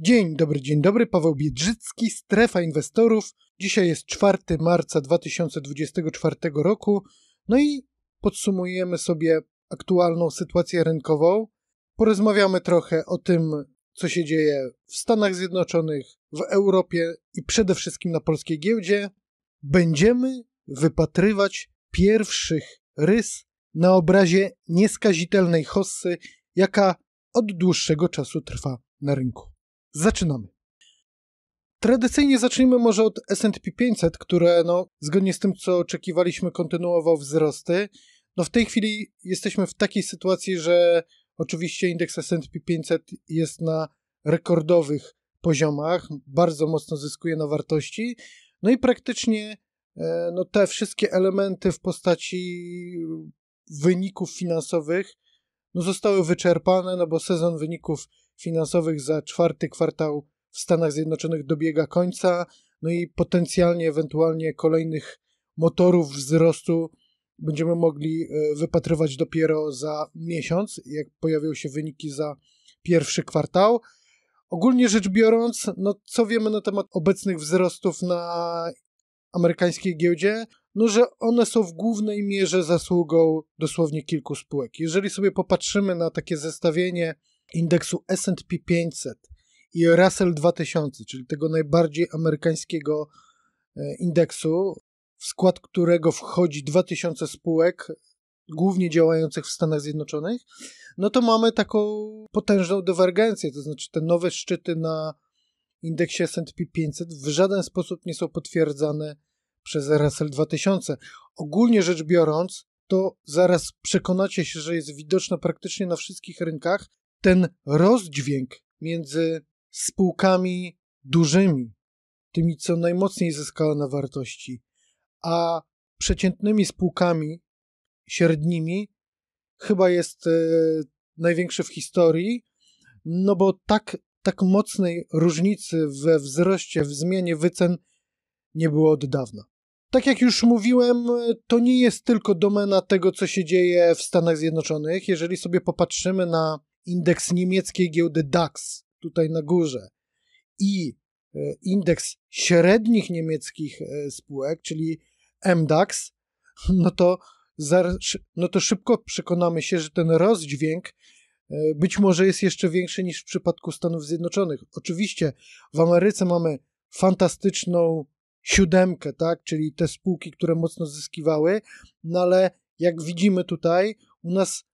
Dzień dobry, dzień dobry, Paweł Biedrzycki, Strefa Inwestorów. Dzisiaj jest 4 marca 2024 roku, no i podsumujemy sobie aktualną sytuację rynkową. Porozmawiamy trochę o tym, co się dzieje w Stanach Zjednoczonych, w Europie i przede wszystkim na polskiej giełdzie. Będziemy wypatrywać pierwszych rys na obrazie nieskazitelnej hossy, jaka od dłuższego czasu trwa na rynku. Zaczynamy. Tradycyjnie zacznijmy może od S&P 500, które no, zgodnie z tym, co oczekiwaliśmy, kontynuował wzrosty. No w tej chwili jesteśmy w takiej sytuacji, że oczywiście indeks S&P 500 jest na rekordowych poziomach, bardzo mocno zyskuje na wartości, no i praktycznie e, no, te wszystkie elementy w postaci wyników finansowych no, zostały wyczerpane, no bo sezon wyników finansowych za czwarty kwartał w Stanach Zjednoczonych dobiega końca, no i potencjalnie, ewentualnie kolejnych motorów wzrostu będziemy mogli e, wypatrywać dopiero za miesiąc, jak pojawią się wyniki za pierwszy kwartał. Ogólnie rzecz biorąc, no co wiemy na temat obecnych wzrostów na amerykańskiej giełdzie? No, że one są w głównej mierze zasługą dosłownie kilku spółek. Jeżeli sobie popatrzymy na takie zestawienie indeksu S&P 500 i Russell 2000, czyli tego najbardziej amerykańskiego e, indeksu, w skład którego wchodzi 2000 spółek, głównie działających w Stanach Zjednoczonych, no to mamy taką potężną dywergencję, to znaczy te nowe szczyty na indeksie S&P 500 w żaden sposób nie są potwierdzane przez Russell 2000. Ogólnie rzecz biorąc, to zaraz przekonacie się, że jest widoczne praktycznie na wszystkich rynkach ten rozdźwięk między spółkami dużymi, tymi co najmocniej zyskały na wartości, a przeciętnymi spółkami średnimi chyba jest e, największy w historii, no bo tak, tak mocnej różnicy we wzroście, w zmianie wycen nie było od dawna. Tak jak już mówiłem, to nie jest tylko domena tego, co się dzieje w Stanach Zjednoczonych. Jeżeli sobie popatrzymy na indeks niemieckiej giełdy DAX tutaj na górze i e, indeks średnich niemieckich e, spółek, czyli MDAX, no to, no to szybko przekonamy się, że ten rozdźwięk e, być może jest jeszcze większy niż w przypadku Stanów Zjednoczonych. Oczywiście w Ameryce mamy fantastyczną siódemkę, tak, czyli te spółki, które mocno zyskiwały, no ale jak widzimy tutaj, u nas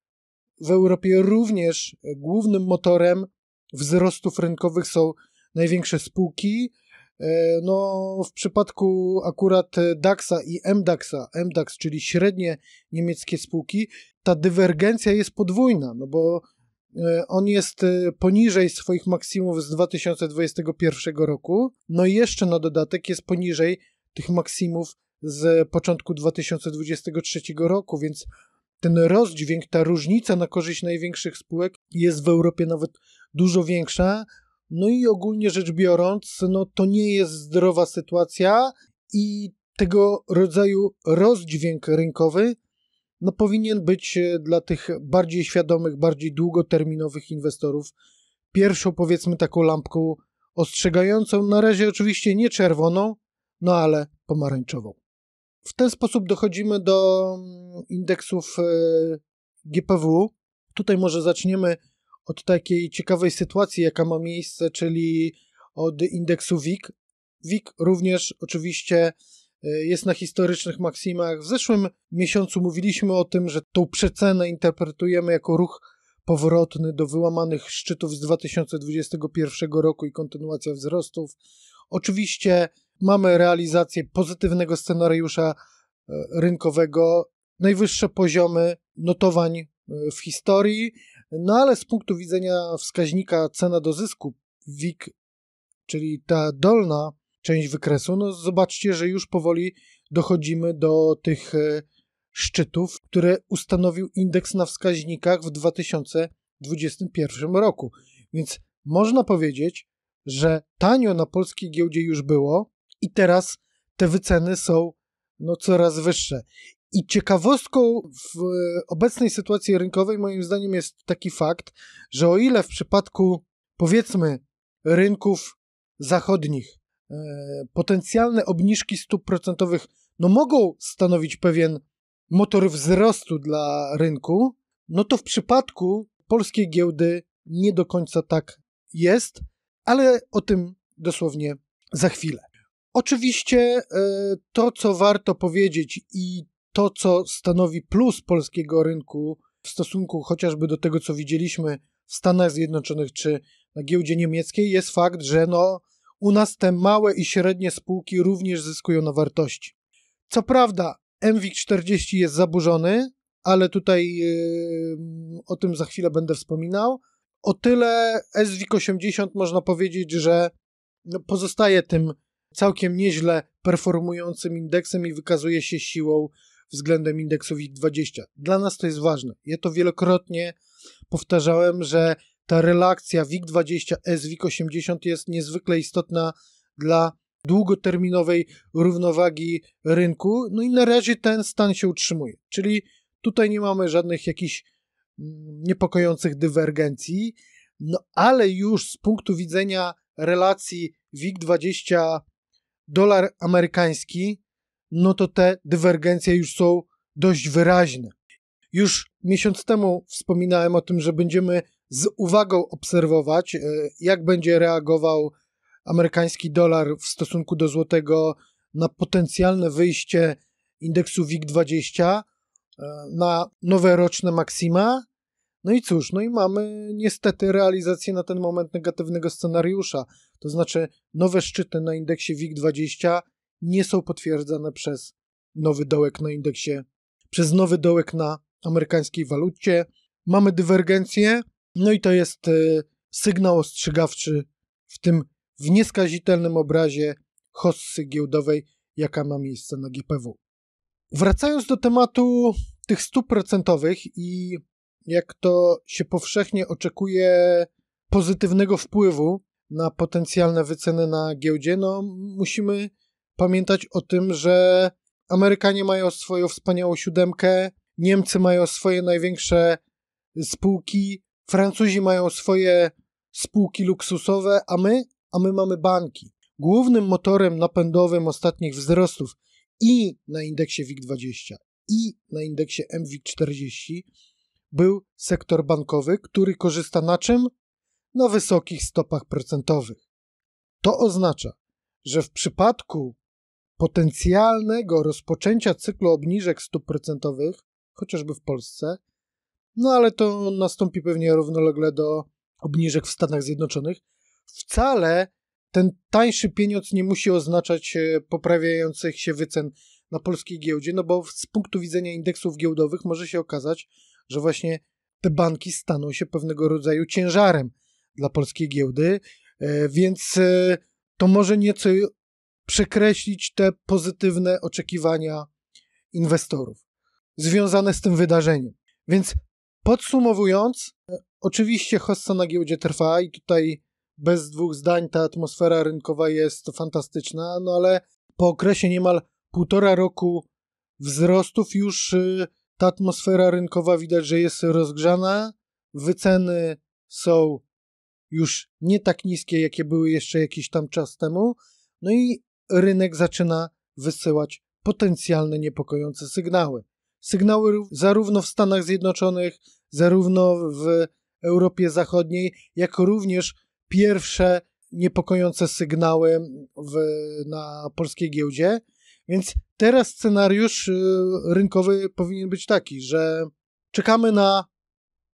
w Europie również głównym motorem wzrostów rynkowych są największe spółki. E, no, w przypadku akurat DAX-a i MDAX-a, MDAX, czyli średnie niemieckie spółki, ta dywergencja jest podwójna, no bo on jest e, poniżej swoich maksimów z 2021 roku, no i jeszcze na dodatek jest poniżej tych maksimów z początku 2023 roku, więc ten rozdźwięk, ta różnica na korzyść największych spółek jest w Europie nawet dużo większa. No i ogólnie rzecz biorąc, no to nie jest zdrowa sytuacja i tego rodzaju rozdźwięk rynkowy no powinien być e, dla tych bardziej świadomych, bardziej długoterminowych inwestorów pierwszą powiedzmy taką lampką ostrzegającą, na razie oczywiście nie czerwoną, no ale pomarańczową. W ten sposób dochodzimy do mm, indeksów e, GPW. Tutaj może zaczniemy od takiej ciekawej sytuacji, jaka ma miejsce, czyli od indeksu WIG. WIG również oczywiście jest na historycznych maksimach. W zeszłym miesiącu mówiliśmy o tym, że tą przecenę interpretujemy jako ruch powrotny do wyłamanych szczytów z 2021 roku i kontynuacja wzrostów. Oczywiście mamy realizację pozytywnego scenariusza e, rynkowego, najwyższe poziomy notowań e, w historii, no ale z punktu widzenia wskaźnika cena do zysku WIG, czyli ta dolna część wykresu, no zobaczcie, że już powoli dochodzimy do tych e, szczytów, które ustanowił indeks na wskaźnikach w 2021 roku. Więc można powiedzieć, że tanio na polskiej giełdzie już było, i teraz te wyceny są no, coraz wyższe. I ciekawostką w obecnej sytuacji rynkowej, moim zdaniem, jest taki fakt, że o ile w przypadku powiedzmy rynków zachodnich. E, potencjalne obniżki stóp procentowych no mogą stanowić pewien motor wzrostu dla rynku, no to w przypadku polskiej giełdy nie do końca tak jest, ale o tym dosłownie za chwilę. Oczywiście e, to, co warto powiedzieć i to, co stanowi plus polskiego rynku w stosunku chociażby do tego, co widzieliśmy w Stanach Zjednoczonych czy na giełdzie niemieckiej, jest fakt, że no, u nas te małe i średnie spółki również zyskują na wartości. Co prawda, MWIG40 jest zaburzony, ale tutaj yy, o tym za chwilę będę wspominał. O tyle SWIG80 można powiedzieć, że no, pozostaje tym całkiem nieźle performującym indeksem i wykazuje się siłą względem indeksu WIG20. Dla nas to jest ważne. Ja to wielokrotnie powtarzałem, że ta relacja WIG20 SWIG80 jest niezwykle istotna dla długoterminowej równowagi rynku. No i na razie ten stan się utrzymuje. Czyli tutaj nie mamy żadnych jakichś mm, niepokojących dywergencji. No ale już z punktu widzenia relacji WIG20 dolar amerykański, no to te dywergencje już są dość wyraźne. Już miesiąc temu wspominałem o tym, że będziemy z uwagą obserwować, e, jak będzie reagował amerykański dolar w stosunku do złotego na potencjalne wyjście indeksu WIG20 e, na nowe roczne maksima. No i cóż, no i mamy niestety realizację na ten moment negatywnego scenariusza. To znaczy nowe szczyty na indeksie WIG20 nie są potwierdzane przez nowy dołek na indeksie, przez nowy dołek na amerykańskiej walucie. Mamy dywergencję, no i to jest e, sygnał ostrzegawczy w tym w nieskazitelnym obrazie hossy giełdowej, jaka ma miejsce na GPW. Wracając do tematu tych stóp procentowych i jak to się powszechnie oczekuje pozytywnego wpływu na potencjalne wyceny na giełdzie, no musimy pamiętać o tym, że Amerykanie mają swoją wspaniałą siódemkę, Niemcy mają swoje największe spółki, Francuzi mają swoje spółki luksusowe, a my, a my mamy banki. Głównym motorem napędowym ostatnich wzrostów i na indeksie WIG20 i na indeksie MWIG40 był sektor bankowy, który korzysta na czym? Na wysokich stopach procentowych. To oznacza, że w przypadku potencjalnego rozpoczęcia cyklu obniżek stóp procentowych, chociażby w Polsce, no ale to nastąpi pewnie równolegle do obniżek w Stanach Zjednoczonych, wcale ten tańszy pieniądz nie musi oznaczać e, poprawiających się wycen na polskiej giełdzie, no bo z punktu widzenia indeksów giełdowych może się okazać, że właśnie te banki staną się pewnego rodzaju ciężarem dla polskiej giełdy, e, więc e, to może nieco przekreślić te pozytywne oczekiwania inwestorów związane z tym wydarzeniem. Więc podsumowując, oczywiście hossa na giełdzie trwa i tutaj bez dwóch zdań ta atmosfera rynkowa jest fantastyczna, no ale po okresie niemal półtora roku wzrostów już y, ta atmosfera rynkowa widać, że jest rozgrzana, wyceny są już nie tak niskie, jakie były jeszcze jakiś tam czas temu, no i rynek zaczyna wysyłać potencjalne niepokojące sygnały. Sygnały zarówno w Stanach Zjednoczonych, zarówno w Europie Zachodniej, jak również pierwsze niepokojące sygnały w, na polskiej giełdzie. Więc teraz scenariusz y, rynkowy powinien być taki, że czekamy na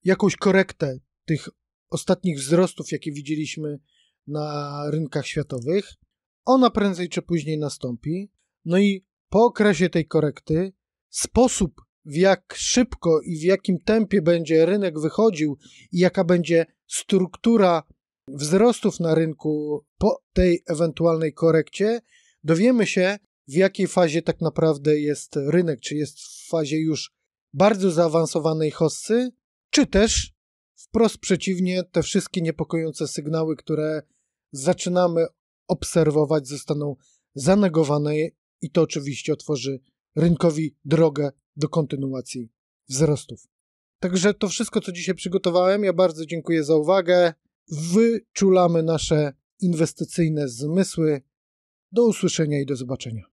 jakąś korektę tych ostatnich wzrostów, jakie widzieliśmy na rynkach światowych. Ona prędzej czy później nastąpi. No i po okresie tej korekty sposób, w jak szybko i w jakim tempie będzie rynek wychodził i jaka będzie struktura wzrostów na rynku po tej ewentualnej korekcie, dowiemy się, w jakiej fazie tak naprawdę jest rynek, czy jest w fazie już bardzo zaawansowanej hossy, czy też wprost przeciwnie, te wszystkie niepokojące sygnały, które zaczynamy obserwować, zostaną zanegowane i to oczywiście otworzy rynkowi drogę do kontynuacji wzrostów. Także to wszystko, co dzisiaj przygotowałem. Ja bardzo dziękuję za uwagę. Wyczulamy nasze inwestycyjne zmysły. Do usłyszenia i do zobaczenia.